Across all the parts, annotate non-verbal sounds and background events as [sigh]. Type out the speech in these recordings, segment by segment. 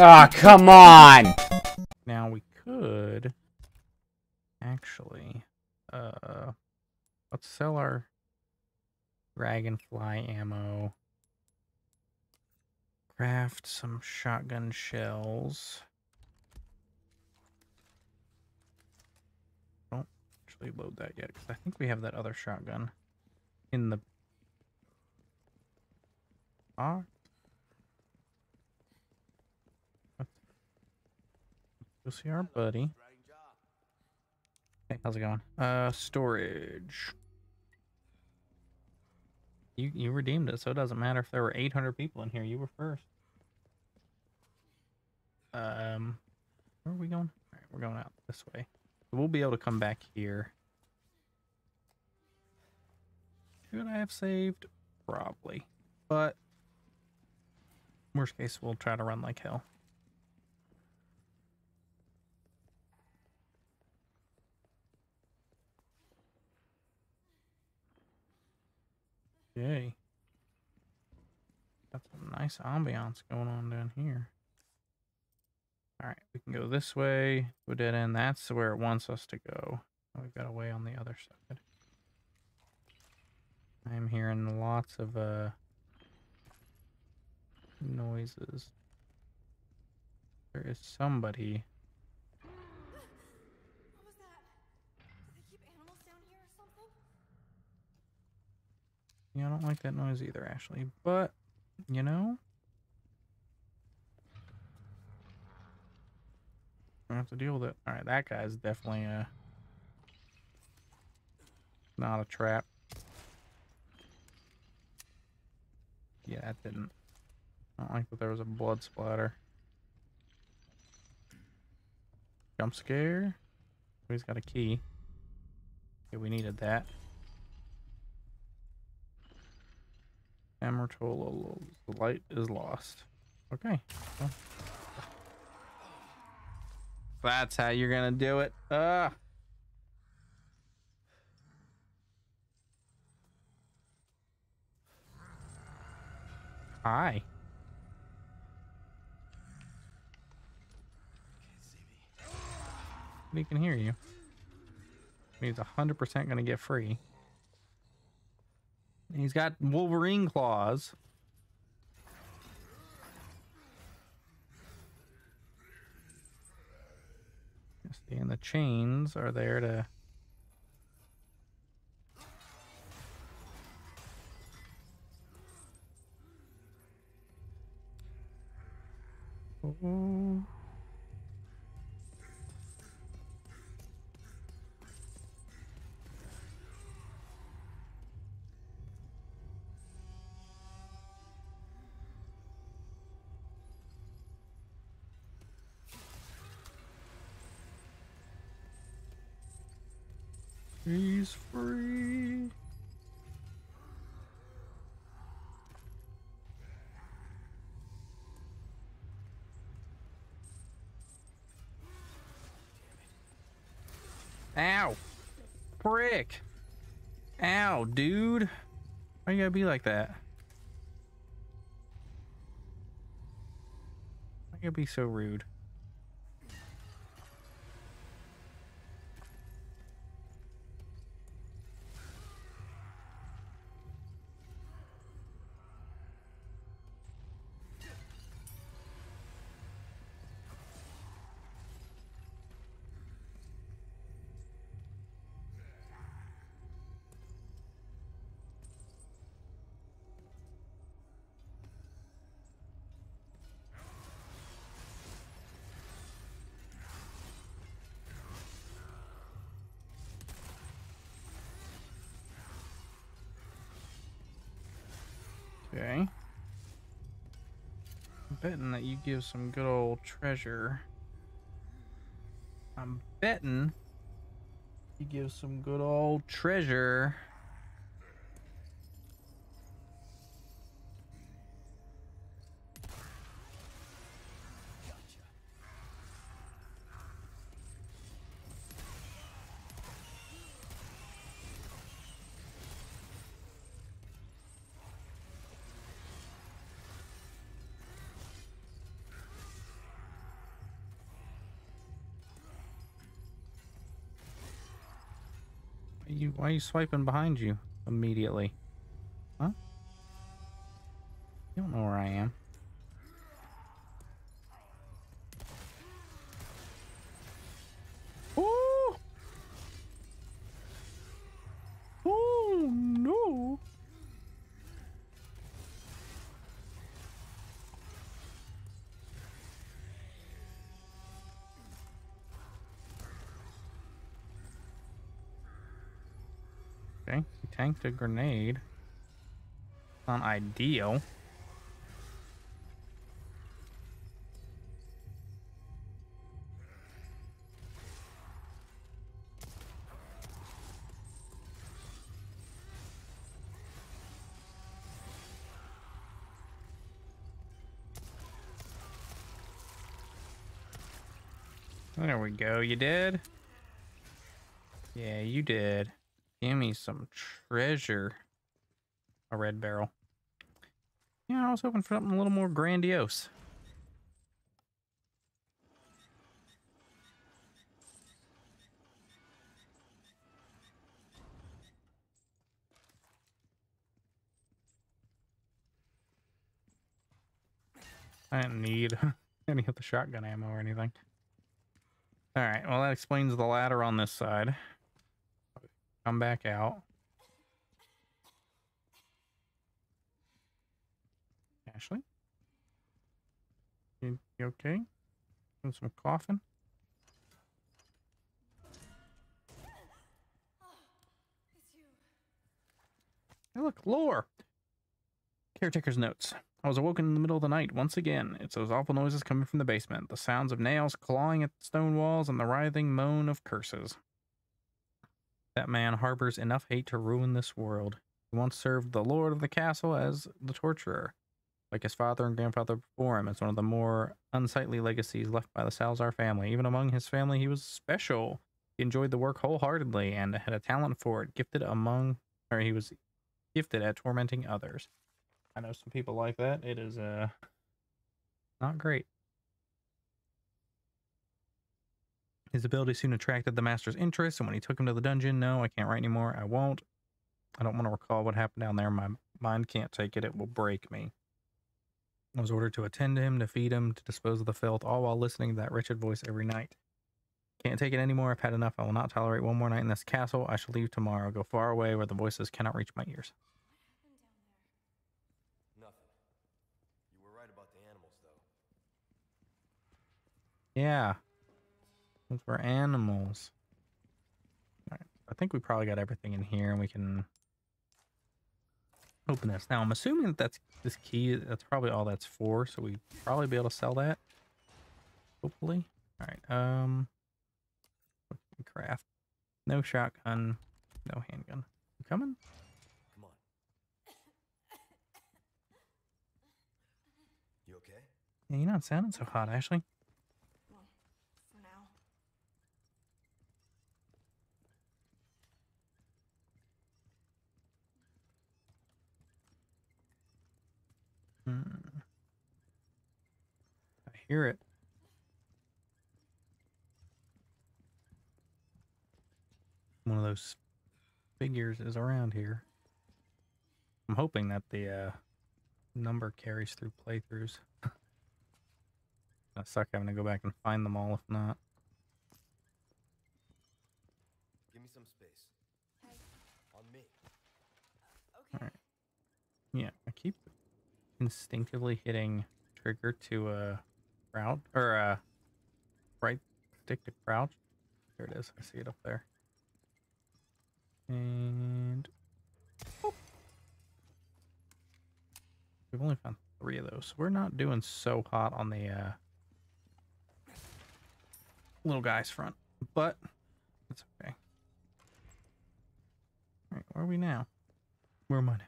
Ah, come on! Now we could actually uh let's sell our dragonfly ammo. Craft some shotgun shells. Don't actually load that yet because I think we have that other shotgun in the Ah. Go see our buddy. Hey, how's it going? Uh, storage. You you redeemed it, so it doesn't matter if there were 800 people in here. You were first. Um, where are we going? All right, we're going out this way. We'll be able to come back here. Should I have saved? Probably. But, worst case, we'll try to run like hell. Yay. Got some nice ambiance going on down here. Alright, we can go this way, go dead end. That's where it wants us to go. We've got a way on the other side. I'm hearing lots of uh noises. There is somebody What was that? Do they keep animals down here or something? Yeah, I don't like that noise either, Ashley. But, you know, I have to deal with it. All right, that guy's definitely uh not a trap. Yeah, that didn't. I don't like that there was a blood splatter. Jump scare. He's got a key. Yeah, we needed that. The light is lost. Okay. That's how you're gonna do it. Ah. Hi. He can hear you. He's 100% gonna get free. He's got Wolverine claws. And the chains are there to. He's free. Ow. Prick. Ow, dude. Why you gotta be like that? Why you gotta be so rude? Okay. I'm betting that you give some good old treasure. I'm betting you give some good old treasure. You why are you swiping behind you immediately? Okay, he tanked a grenade. Not ideal. There we go. You did? Yeah, you did. Give me some treasure. A red barrel. Yeah, I was hoping for something a little more grandiose. I didn't need [laughs] any of the shotgun ammo or anything. Alright, well that explains the ladder on this side. Come back out. Ashley? You, you okay? Doing some coughing? Hey, look, lore. Caretaker's notes. I was awoken in the middle of the night once again. It's those awful noises coming from the basement, the sounds of nails clawing at stone walls, and the writhing moan of curses. That man harbors enough hate to ruin this world. He once served the lord of the castle as the torturer, like his father and grandfather before him. It's one of the more unsightly legacies left by the Salazar family. Even among his family, he was special. He enjoyed the work wholeheartedly and had a talent for it, gifted among, or he was gifted at tormenting others. I know some people like that. It is uh not great. His ability soon attracted the master's interest, and when he took him to the dungeon, no, I can't write anymore. I won't. I don't want to recall what happened down there. My mind can't take it. It will break me. I was ordered to attend to him, to feed him, to dispose of the filth, all while listening to that wretched voice every night. Can't take it anymore. I've had enough. I will not tolerate one more night in this castle. I shall leave tomorrow. Go far away where the voices cannot reach my ears. What happened down there? Nothing. You were right about the animals, though. Yeah. Those were animals. Alright. I think we probably got everything in here and we can open this. Now I'm assuming that that's this key, that's probably all that's for, so we probably be able to sell that. Hopefully. Alright, um what can we craft. No shotgun, no handgun. You coming? Come on. [coughs] You okay? Yeah, you're not sounding so hot, Ashley. Hmm. I hear it. One of those figures is around here. I'm hoping that the uh, number carries through playthroughs. [laughs] Gonna suck having to go back and find them all if not. Give me some space. Hey, On me. okay. Alright. Yeah, I keep instinctively hitting trigger to uh crouch or uh right stick to crouch. There it is. I see it up there. And boop. we've only found three of those. So we're not doing so hot on the uh little guy's front, but it's okay. All right, where are we now? Where am I now?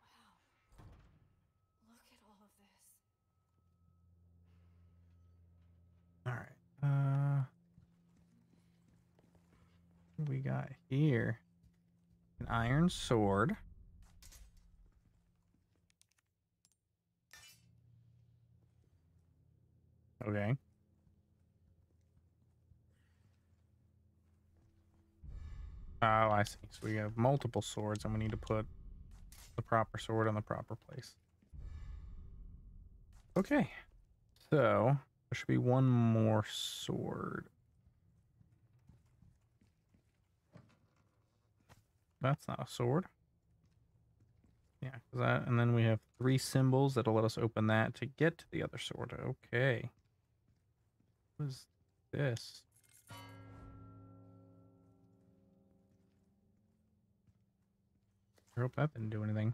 Wow. Look at all of this. All right. Uh, what do we got here? An iron sword. Okay. Oh, I see. So we have multiple swords, and we need to put the proper sword on the proper place. Okay. So there should be one more sword. That's not a sword. Yeah, that, and then we have three symbols that'll let us open that to get to the other sword. Okay. What is this? I hope that didn't do anything.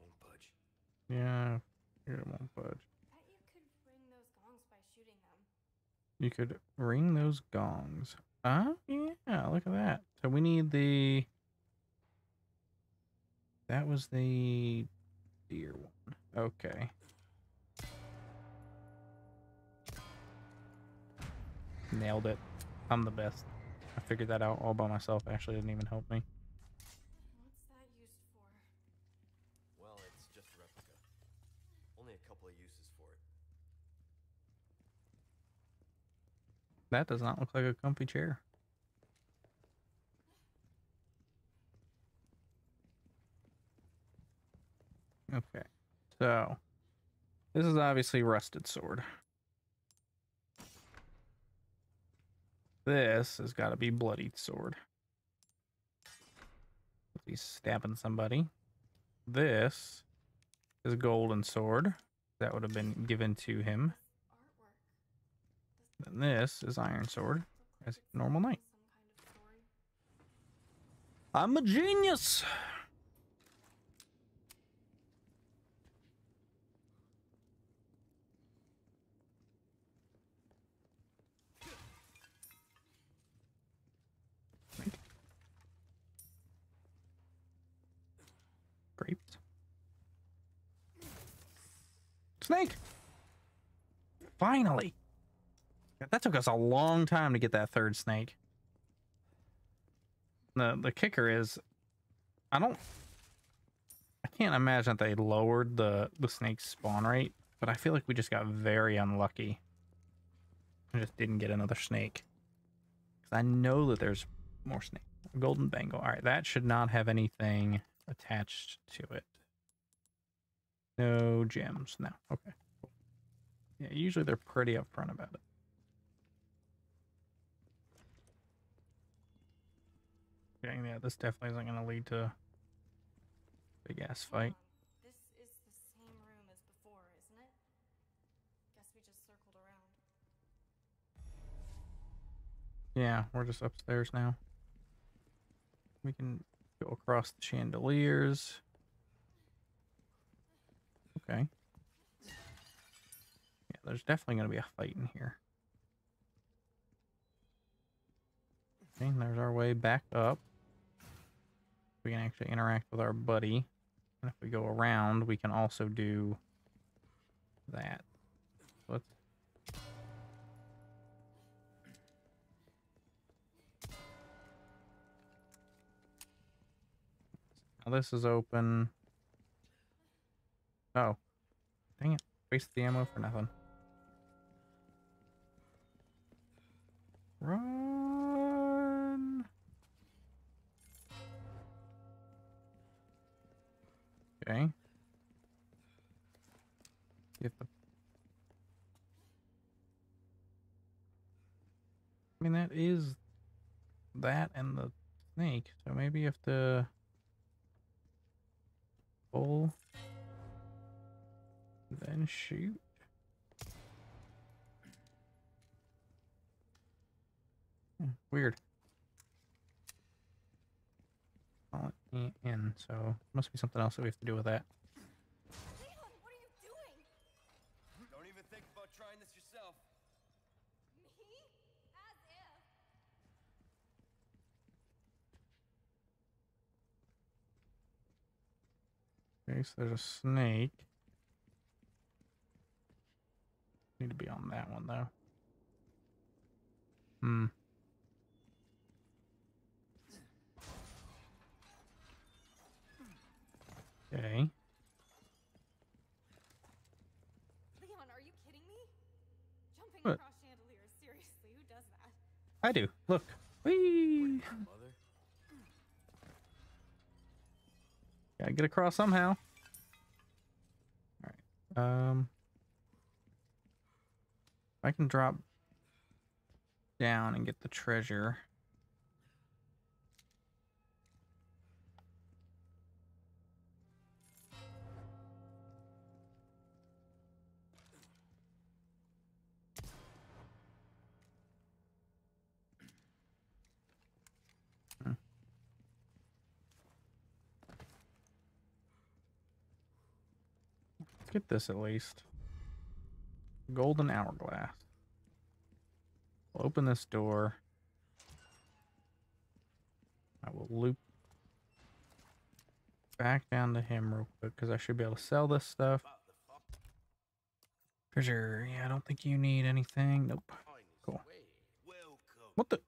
Won't budge. Yeah, here it won't budge. Bet you could ring those gongs by shooting them. You could ring those gongs. Ah, yeah, look at that. So we need the. That was the deer one. Okay. Nailed it. I'm the best. I figured that out all by myself. Actually, didn't even help me. What's that used for? Well, it's just a replica. Only a couple of uses for it. That does not look like a comfy chair. Okay, so this is obviously rusted sword. This has got to be bloodied sword. He's stabbing somebody. This is golden sword that would have been given to him. Then this is iron sword. As normal knight. I'm a genius. Grapes. Snake. Finally. That took us a long time to get that third snake. The the kicker is i don't i can't imagine that they lowered the the snake spawn rate but i feel like we just got very unlucky. And just didn't get another snake. Because i know that there's more snake golden bangle. All right that should not have anything attached to it. No gems no. Okay. Yeah usually they're pretty upfront about it Okay, yeah, this definitely isn't going to lead to a big ass fight. This is the same room as before, isn't it? Guess we just circled around. Yeah, we're just upstairs now. We can go across the chandeliers. Okay. Yeah, there's definitely going to be a fight in here. Okay, and there's our way back up. We can actually interact with our buddy. And if we go around, we can also do that. Let's Now this is open. Oh. Dang it. Waste the ammo for nothing. Okay. Get the I mean that is that and the snake, so maybe if the pull then shoot. Hmm, Weird. It in, so must be something else that we have to do with that. Leon, what are you doing? Don't even think about trying this yourself. Me? As if. Okay, so there's a snake. Need to be on that one though. Hmm. Okay. Leon, are you kidding me? Jumping What? across chandeliers, seriously, who does that? I do. Look. Whee! Gotta get across somehow. Alright. Um. I can drop down and get the treasure. Get this at least. Golden hourglass. We'll open this door. I will loop back down to him real quick because I should be able to sell this stuff. Treasure. Yeah, I don't think you need anything. Nope. Cool. What the?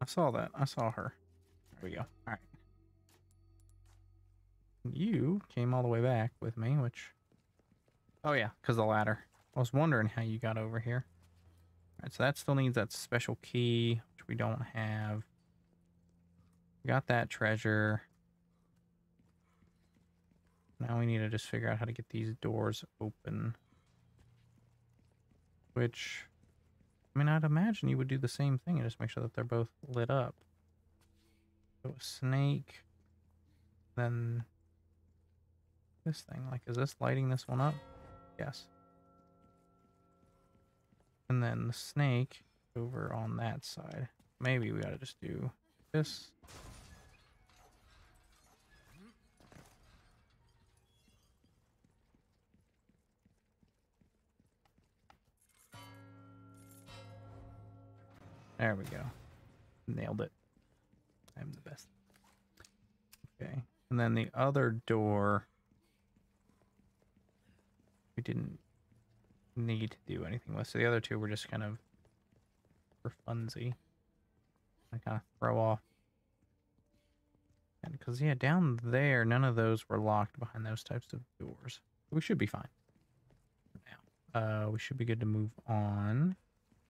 I saw that. I saw her. There we go. All right. You came all the way back with me, which. Oh, yeah, because the ladder. I was wondering how you got over here. All right, so that still needs that special key, which we don't have. Got that treasure. Now we need to just figure out how to get these doors open. Which. I mean, I'd imagine you would do the same thing and just make sure that they're both lit up. So snake, then this thing. Like, is this lighting this one up? Yes. And then the snake over on that side. Maybe we gotta just do this. There we go. Nailed it. I'm the best. Okay. And then the other door we didn't need to do anything with. So the other two were just kind of for funsy. I kind of throw off. And because, yeah, down there, none of those were locked behind those types of doors. We should be fine. Now, uh, we should be good to move on.